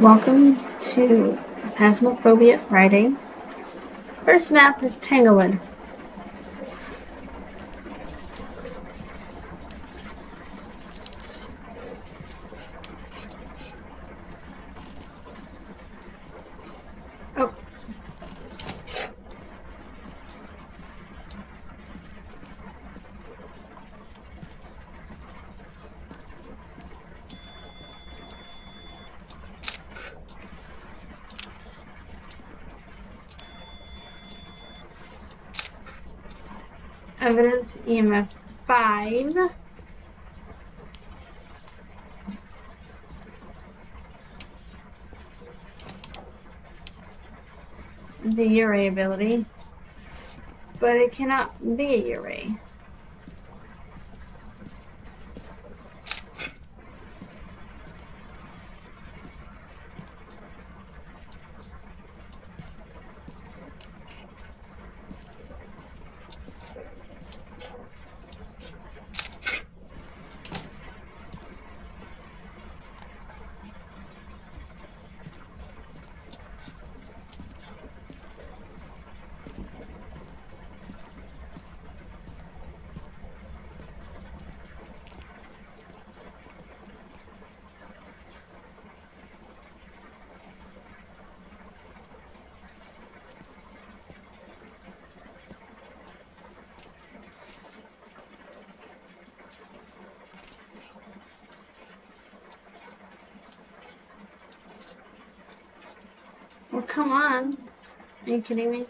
Welcome to Phasmophobia Friday. First map is Tanglewood. Oh. Evidence EMF 5. The Yurei ability. But it cannot be a Yurei. Well, come on. Are you kidding me?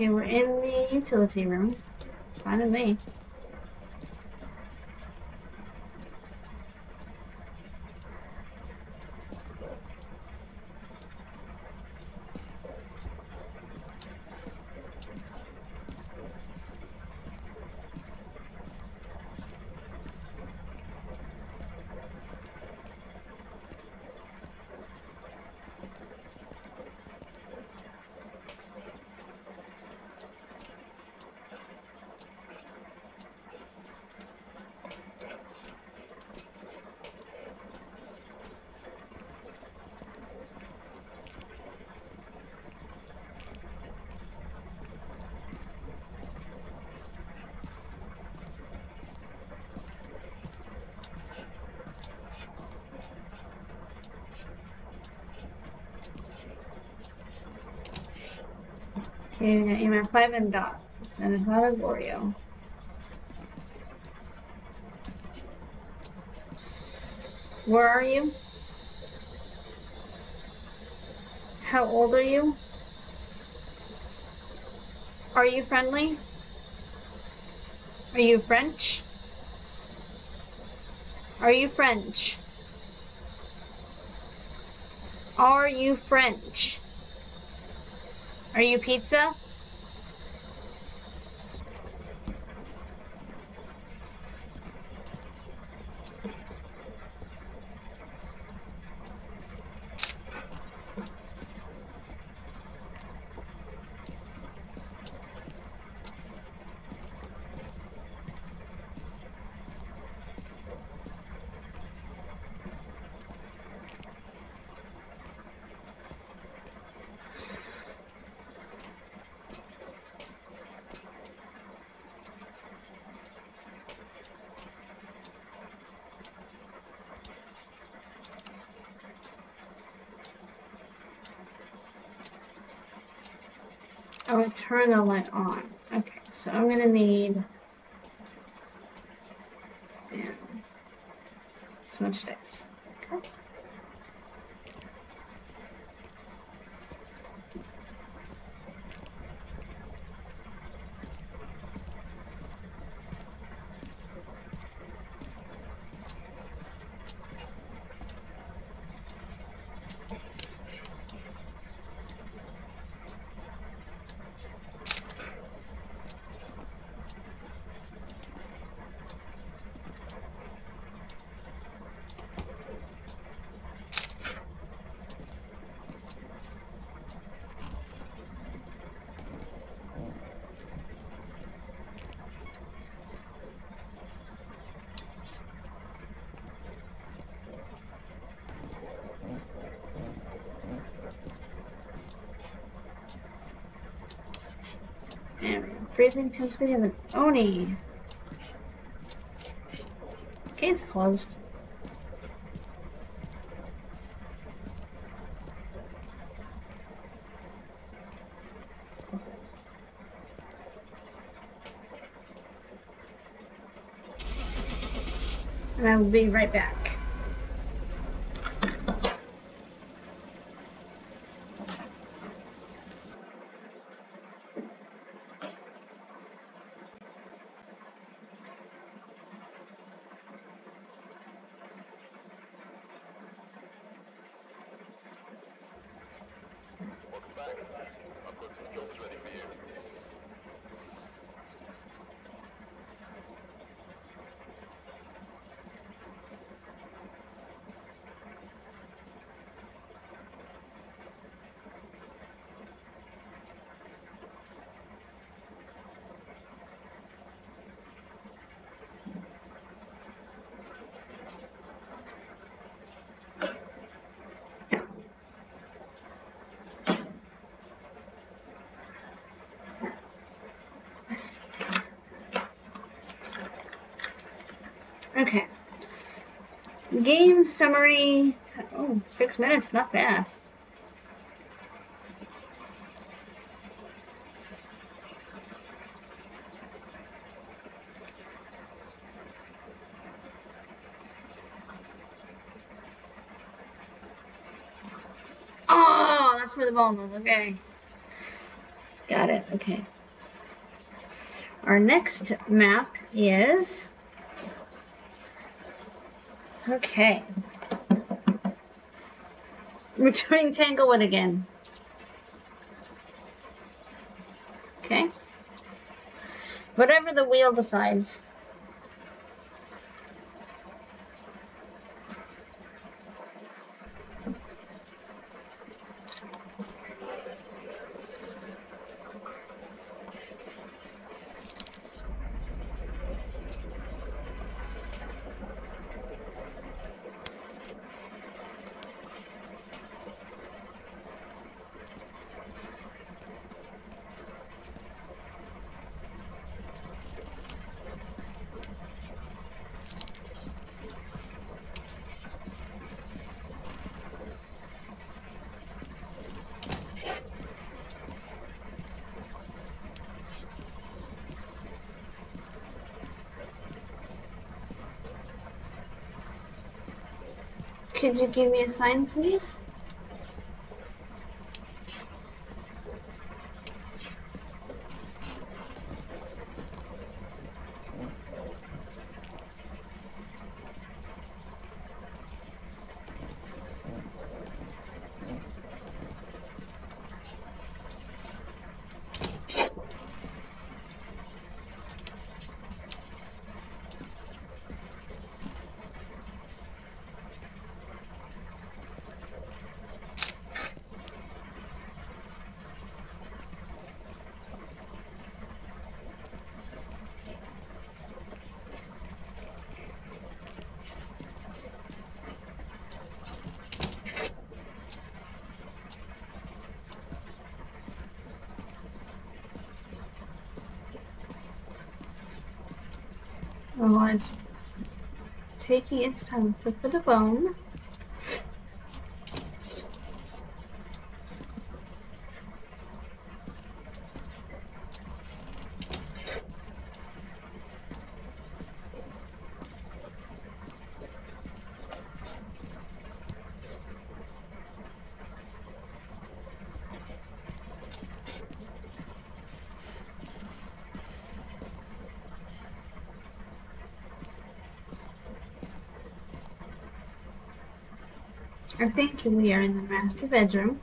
Okay, we're in the utility room. Fine with me. We got EMF 5 and dots, and it's not a Goryo. Where are you? How old are you? Are you friendly? Are you French? Are you French? Are you French? Are you pizza? Oh, turn the light on. Okay, so I'm gonna need. Switch dice. Okay. Freezing temperature of an Oni. Case closed. And I will be right back. Okay. Game summary. Oh, six minutes, not bad. Oh, that's where the bone was. Okay. Got it. Okay. Our next map is. Okay. We're doing Tanglewood again. Okay. Whatever the wheel decides. Could you give me a sign, please? It's taking its time. So for the bone, I think we are in the master bedroom.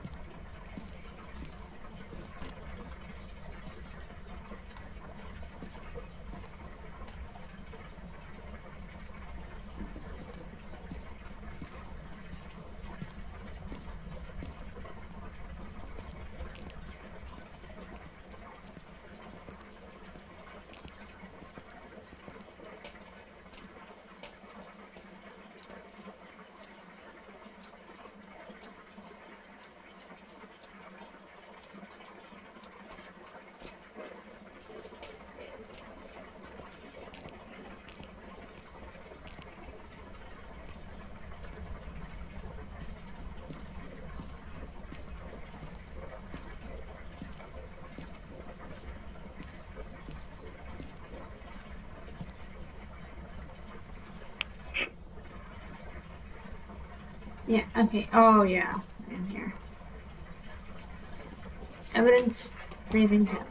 Yeah, okay. Oh, yeah. In here. Evidence freezing temp.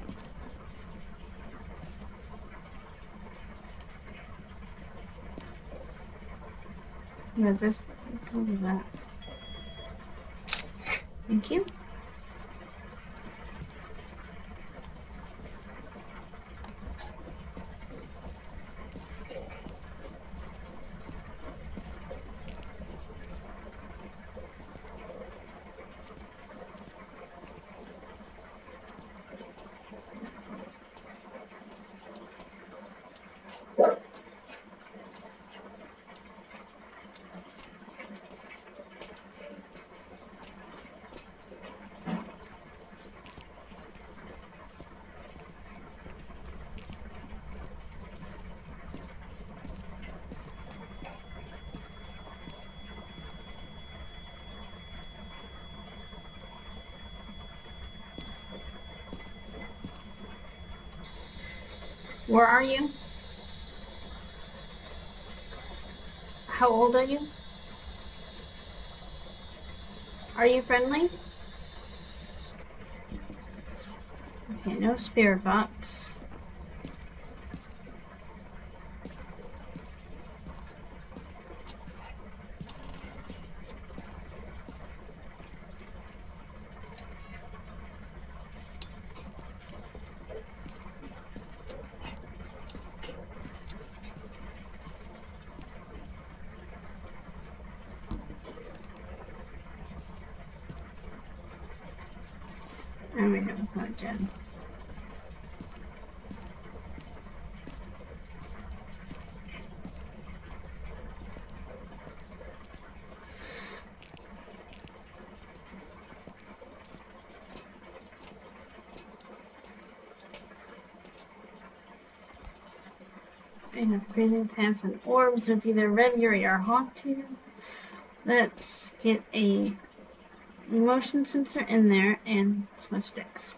Yeah, this. What is that? Thank you. Where are you? How old are you? Are you friendly? Okay, no spirit box. And we don't put Jen. And a freezing temps and orbs, so it's either Reverie or Hantu. Let's get a motion sensor in there and switch sticks.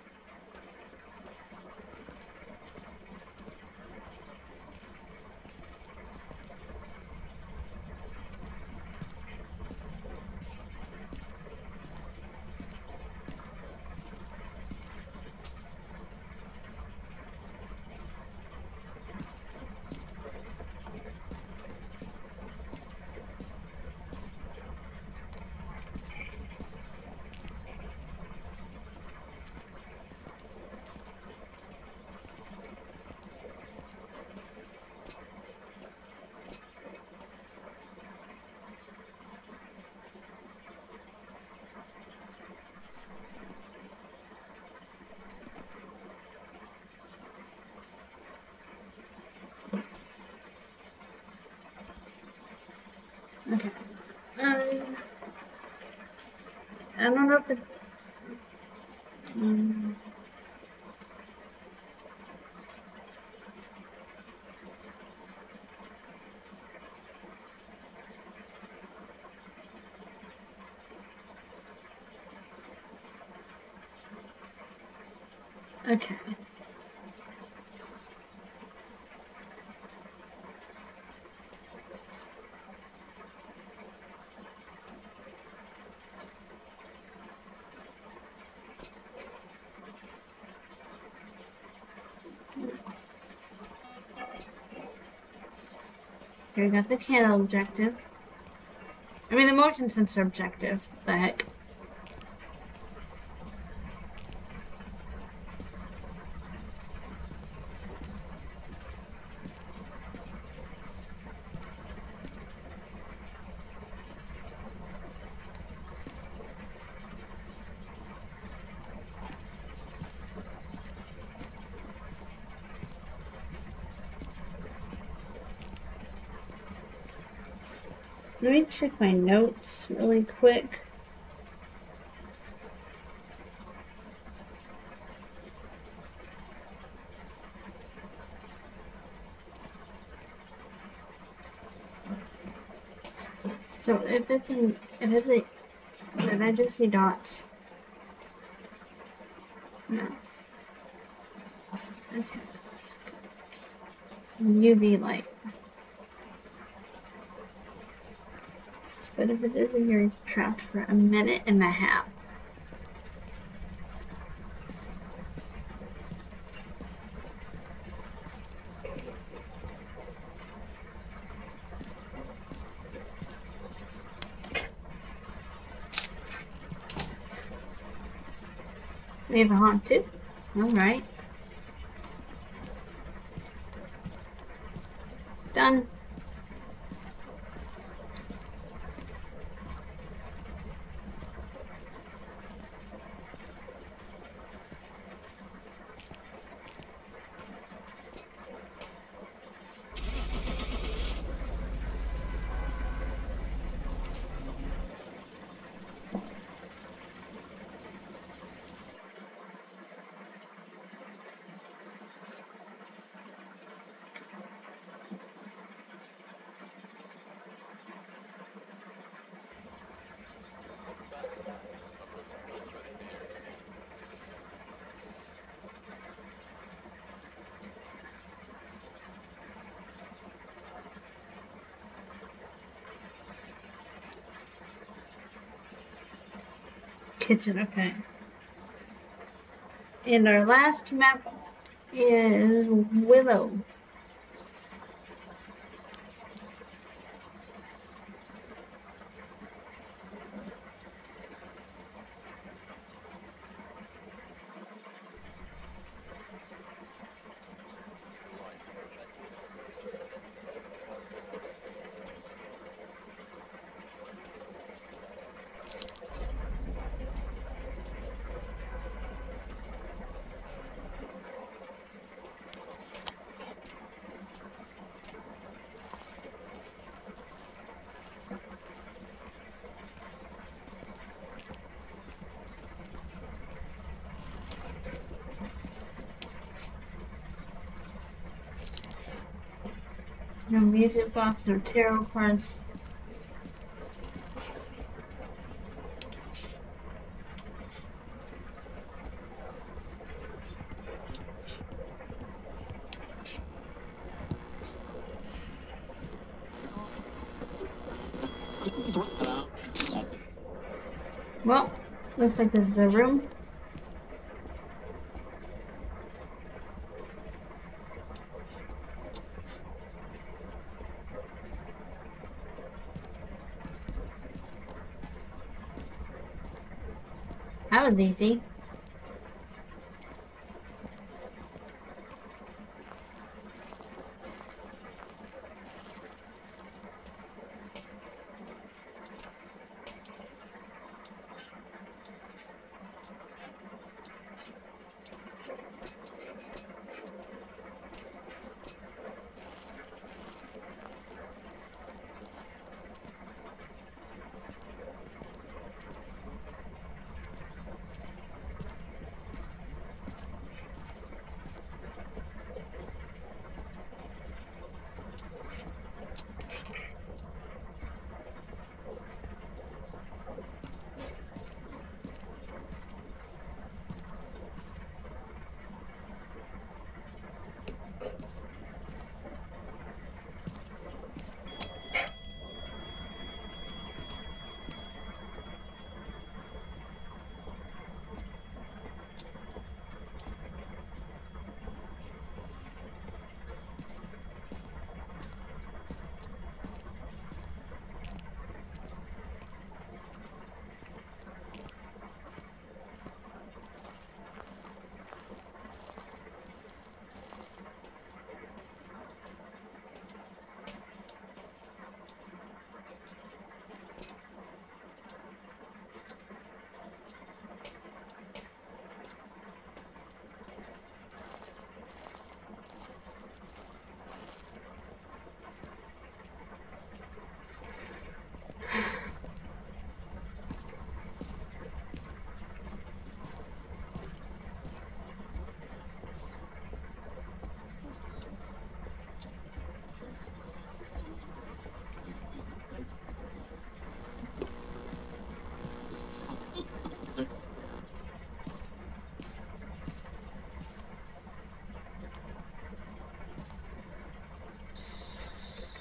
Okay. Um, I don't know if it. Here we got the candle objective. I mean, the motion sensor objective. The heck? Let me check my notes really quick. So if it's in, if it's a, then I just see dots. No. Okay. UV light. But if it is in here, it's trapped for a minute and a half. We have a haunt too. Alright. Done. Kitchen, okay. And our last map is Willow. No music box, no tarot cards. Well, looks like this is a room. Was easy.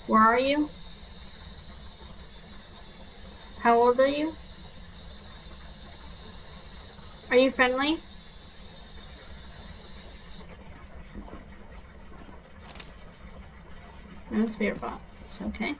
Where are you? How old are you? Are you friendly? No box. Okay.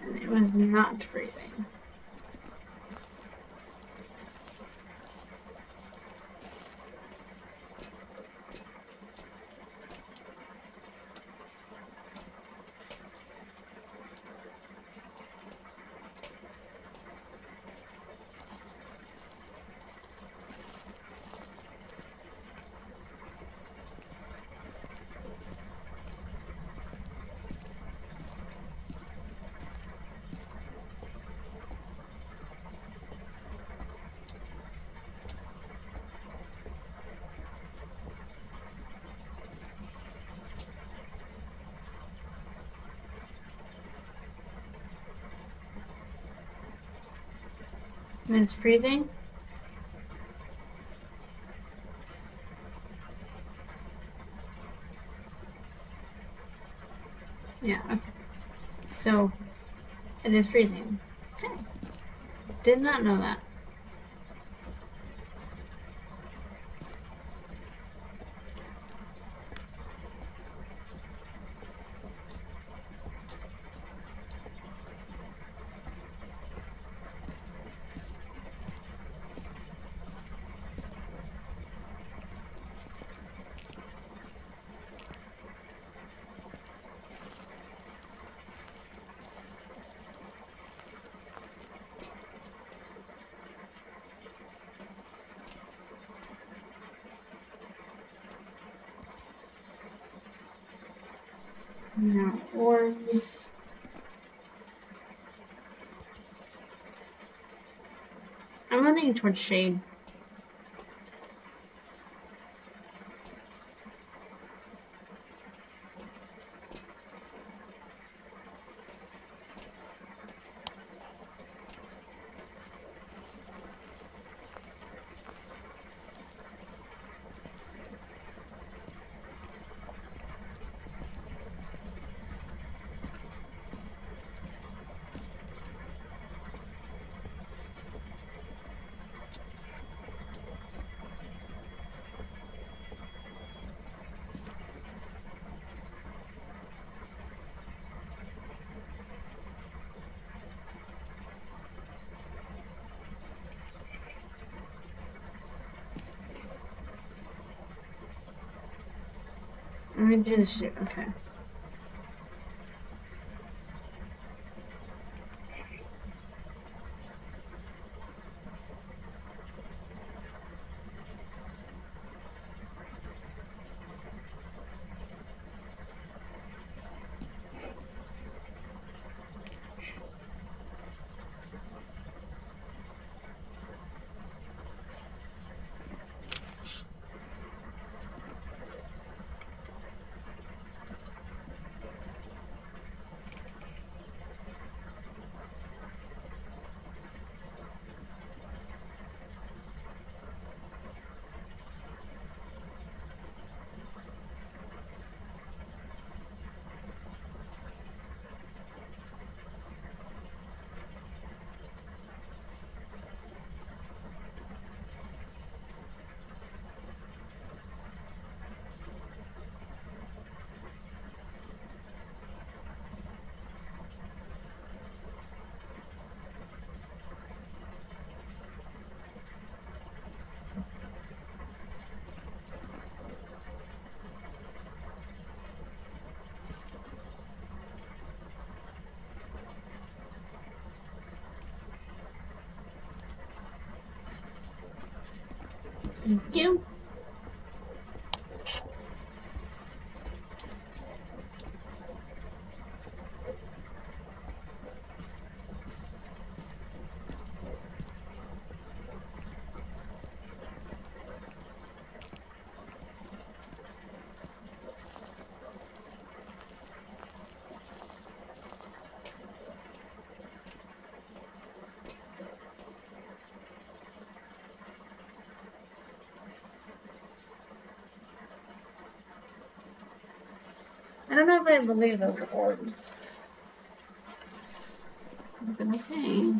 And it was not freezing. And it's freezing. Yeah, okay. So, it is freezing. Okay. Did not know that. No, orbs. I'm leaning towards shade. Let me do this. Okay. I don't know if I believe those. But okay.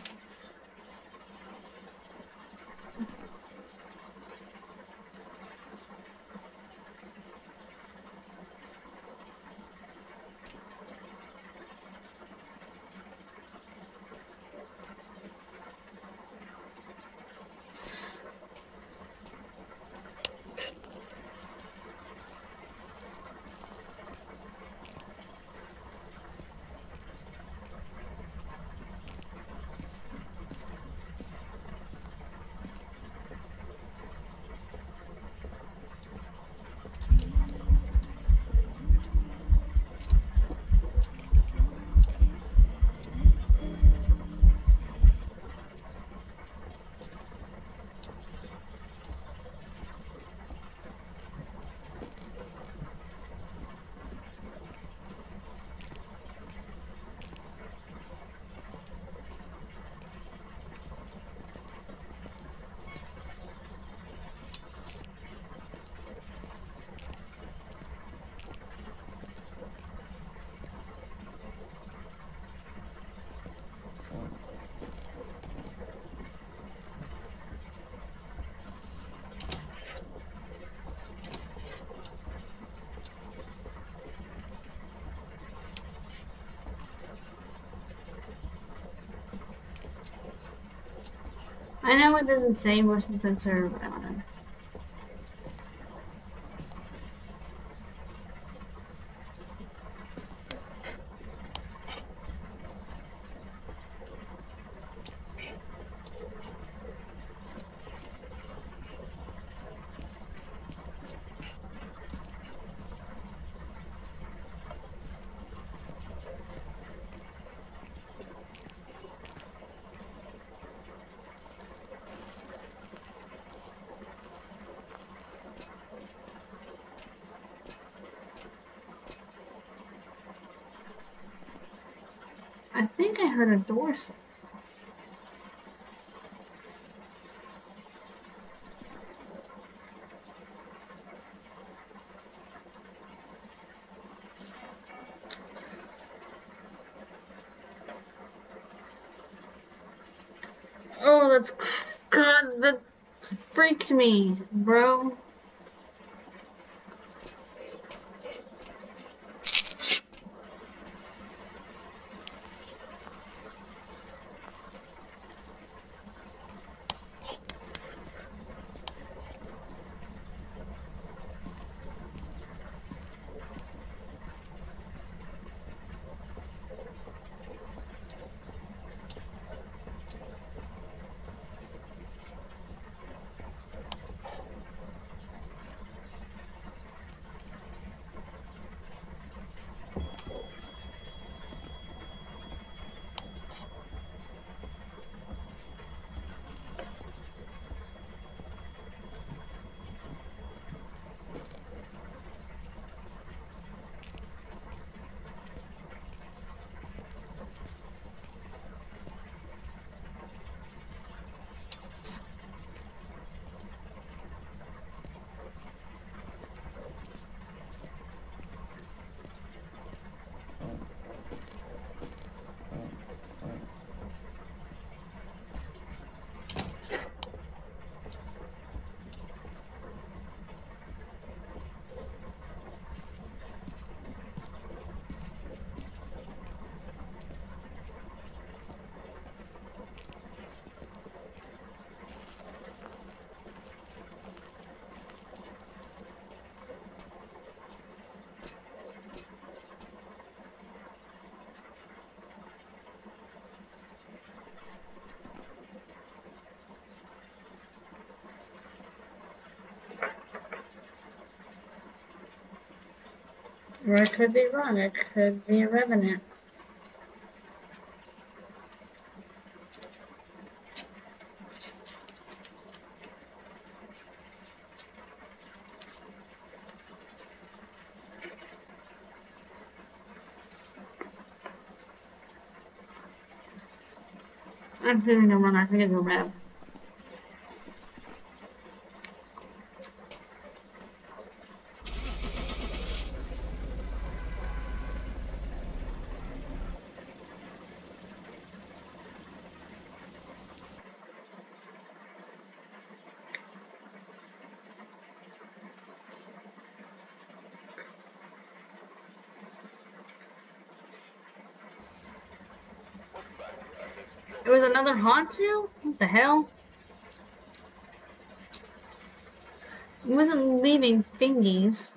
I know it doesn't say motion sensor, but I don't know. I heard a door slam. Oh, that's God. That freaked me, bro. Or it could be wrong. It could be a revenant. I'm feeling no one. I think it's a rev. Was another Hantu? What the hell? It wasn't leaving fingies.